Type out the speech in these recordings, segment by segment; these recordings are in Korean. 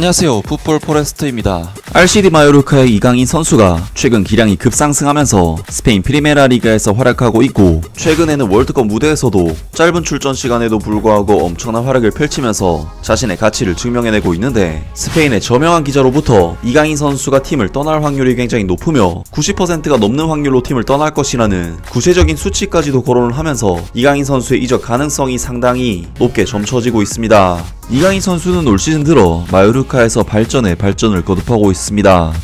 안녕하세요. 풋볼 포레스트입니다 RCD 마요르카의 이강인 선수가 최근 기량이 급상승하면서 스페인 프리메라리가에서 활약하고 있고 최근에는 월드컵 무대에서도 짧은 출전 시간에도 불구하고 엄청난 활약을 펼치면서 자신의 가치를 증명해내고 있는데 스페인의 저명한 기자로부터 이강인 선수가 팀을 떠날 확률이 굉장히 높으며 90%가 넘는 확률로 팀을 떠날 것이라는 구체적인 수치까지도 거론을 하면서 이강인 선수의 이적 가능성이 상당히 높게 점쳐지고 있습니다. 이강인 선수는 올 시즌 들어 마요르카에서 발전에 발전을 거듭하고 있습니다.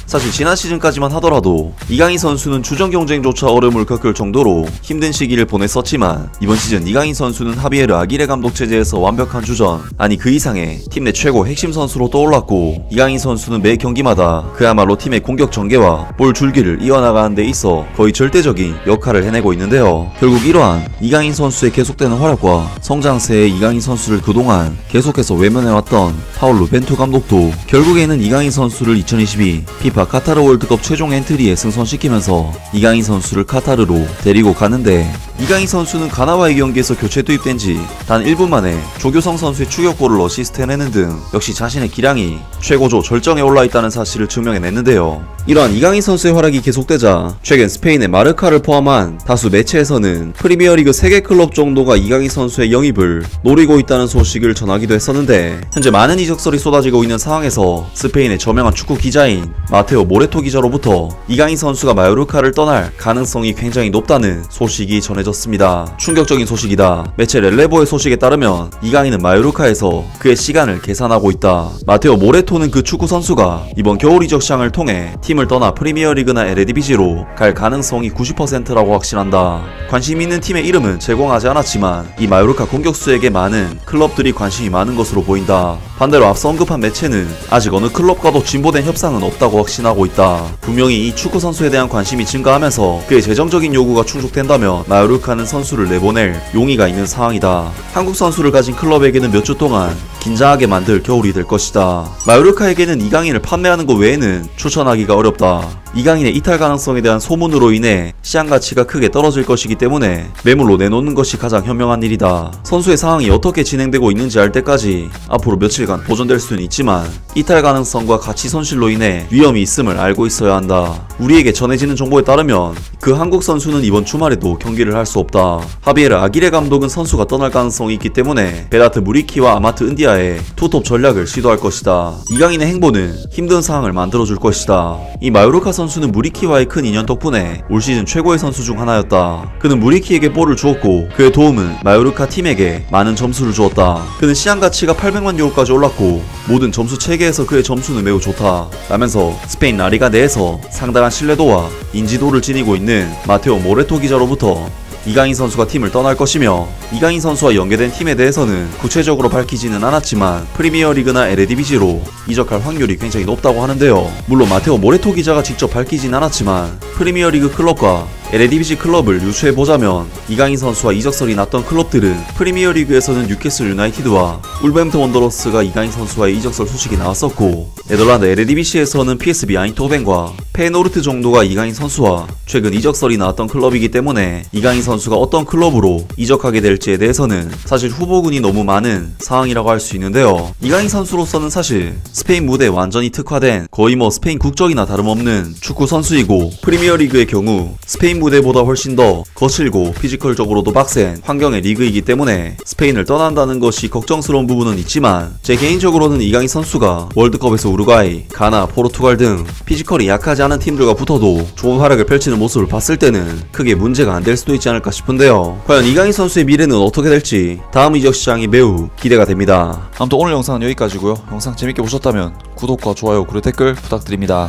사실 지난 시즌까지만 하더라도 이강인 선수는 주전 경쟁조차 어려움을 겪을 정도로 힘든 시기를 보냈었지만 이번 시즌 이강인 선수는 하비에르 아기레 감독 체제에서 완벽한 주전 아니 그 이상의 팀 내 최고 핵심 선수로 떠올랐고 이강인 선수는 매 경기마다 그야말로 팀의 공격 전개와 볼 줄기를 이어나가는 데 있어 거의 절대적인 역할을 해내고 있는데요. 결국 이러한 이강인 선수의 계속되는 활약과 성장세의 이강인 선수를 그동안 계속해서 외면해왔던 파울루 벤투 감독도 결국에는 이강인 선수를 2022 피파 카타르 월드컵 최종 엔트리에 승선시키면서 이강인 선수를 카타르로 데리고 가는데 이강인 선수는 가나와의 경기에서 교체 투입된 지 단 1분 만에 조규성 선수의 추격골을 어시스트 해내는 등 역시 자신의 기량이 최고조 절정에 올라있다는 사실을 증명해냈는데요. 이러한 이강인 선수의 활약이 계속되자 최근 스페인의 마르카를 포함한 다수 매체에서는 프리미어리그 3개 클럽 정도가 이강인 선수의 영입을 노리고 있다는 소식을 전하기도 했었는데 현재 많은 이적설이 쏟아지고 있는 상황에서 스페인의 저명한 축구 기자인 마테오 모레토 기자로부터 이강인 선수가 마요르카를 떠날 가능성이 굉장히 높다는 소식이 전해졌습니다. 충격적인 소식이다. 매체 렐레보의 소식에 따르면 이강인은 마요르카에서 그의 시간을 계산하고 있다. 마테오 모레토는 그 축구 선수가 이번 겨울 이적 시장을 통해 팀을 떠나 프리미어리그나 에레디비지로 갈 가능성이 90%라고 확신한다. 관심 있는 팀의 이름은 제공하지 않았지만 이 마요르카 공격수에게 많은 클럽들이 관심이 많은 것으로 보인다. 반대로 앞서 언급한 매체는 아직 어느 클럽과도 진보된 협상은 없다고 확신하고 있다. 분명히 이 축구 선수에 대한 관심이 증가하면서 그의 재정적인 요구가 충족된다면 마요르카는 선수를 내보낼 용의가 있는 상황이다. 한국 선수를 가진 클럽에게는 몇 주 동안 긴장하게 만들 겨울이 될 것이다. 마요르카에게는 이강인을 판매하는 것 외에는 추천하기가 어렵다. 이강인의 이탈 가능성에 대한 소문으로 인해 시장 가치가 크게 떨어질 것이기 때문에 매물로 내놓는 것이 가장 현명한 일이다. 선수의 상황이 어떻게 진행되고 있는지 알 때까지 앞으로 며칠간 보존될 수는 있지만 이탈 가능성과 가치 손실로 인해 위험이 있음을 알고 있어야 한다. 우리에게 전해지는 정보에 따르면 그 한국 선수는 이번 주말에도 경기를 할 수 없다. 하비에르 아기레 감독은 선수가 떠날 가능성이 있기 때문에 베라트 무리키와 아마트 은디아예의 투톱 전략을 시도할 것이다. 이강인의 행보는 힘든 상황을 만들어줄 것이다. 이 마요르카 선수는 무리키와의 큰 인연 덕분에 올 시즌 최고의 선수 중 하나였다. 그는 무리키에게 볼을 주었고 그의 도움은 마요르카 팀에게 많은 점수를 주었다. 그는 시장 가치가 800만 유로까지 올랐고 모든 점수 체계에서 그의 점수는 매우 좋다. 라면서 스페인 라리가 내에서 상당한 신뢰도와 인지도를 지니고 있는 마테오 모레토 기자로부터 이강인 선수가 팀을 떠날 것이며 이강인 선수와 연계된 팀에 대해서는 구체적으로 밝히지는 않았지만 프리미어리그나 에레디비시로 이적할 확률이 굉장히 높다고 하는데요. 물론 마테오 모레토 기자가 직접 밝히진 않았지만 프리미어리그 클럽과 에레디비시 클럽을 유추해보자면 이강인 선수와 이적설이 났던 클럽들은 프리미어리그에서는 뉴캐슬 유나이티드와 울버햄튼 원더러스가 이강인 선수와의 이적설 소식이 나왔었고 네덜란드 에레디비시에서는 PSV 아인토벤과 페예노르트 정도가 이강인 선수와 최근 이적설이 나왔던 클럽이기 때문에 이강인 선수가 어떤 클럽으로 이적하게 될지에 대해서는 사실 후보군이 너무 많은 상황이라고 할 수 있는데요. 이강인 선수로서는 사실 스페인 무대에 완전히 특화된 거의 뭐 스페인 국적이나 다름없는 축구 선수이고 프리미어리그의 경우 스페인 무대보다 훨씬 더 거칠고 피지컬적으로도 빡센 환경의 리그이기 때문에 스페인을 떠난다는 것이 걱정스러운 부분은 있지만 제 개인적으로는 이강인 선수가 월드컵에서 우루과이, 가나, 포르투갈 등 피지컬이 약하지 않은 팀들과 붙어도 좋은 활약을 펼치는 모습을 봤을 때는 크게 문제가 안 될 수도 있지 않을까 싶은데요. 과연 이강인 선수의 미래는 어떻게 될지 다음 이적 시장이 매우 기대가 됩니다. 아무튼 오늘 영상은 여기까지고요 영상 재밌게 보셨다면 구독과 좋아요 그리고 댓글 부탁드립니다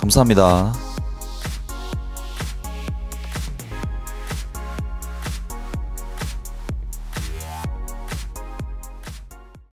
감사합니다